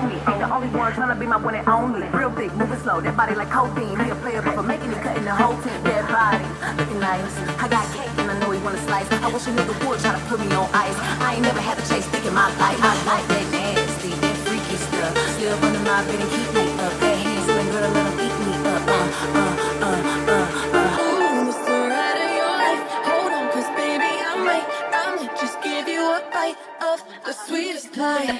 me. Ain't the only one tryna be my one and only. Real big, moving slow, that body like codeine. He a player, but for making it, cutting the whole team. That body, looking nice. I got cake and I know he wanna slice. I wish a nigga would try to put me on ice. I ain't never had to chase dick in my life. I like that nasty, that freaky stuff. Still under my bed and keep me up. That hands when girl, let eat me up. Uh, uh, uh, uh, uh. Just give you a bite of the sweetest pie.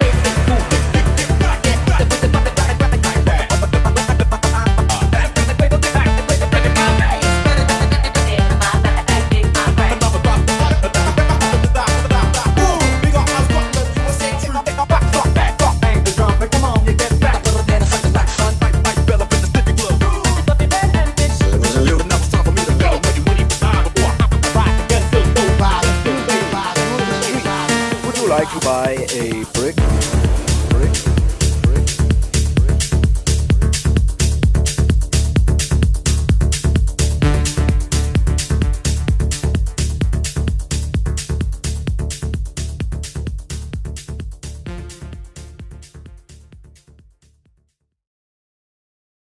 like to buy a brick, brick.